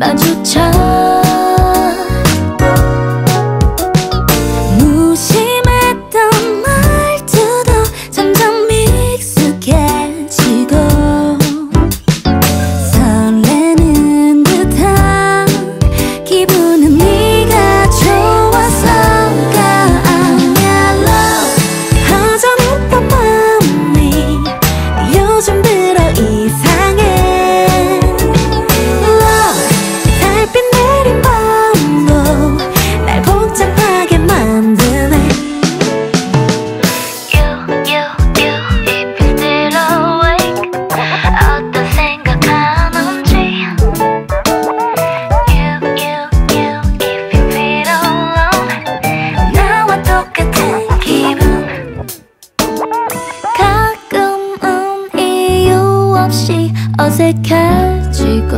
마주쳐. 어색해지고.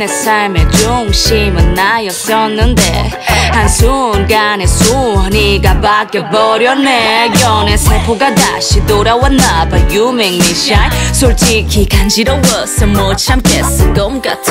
내 삶의 중심은 나였었는데 한순간에 순위가 바뀌어버렸네. 연애 세포가 다시 돌아왔나봐. You make me shine. 솔직히 간지러워서 못 참겠어. 곰 같은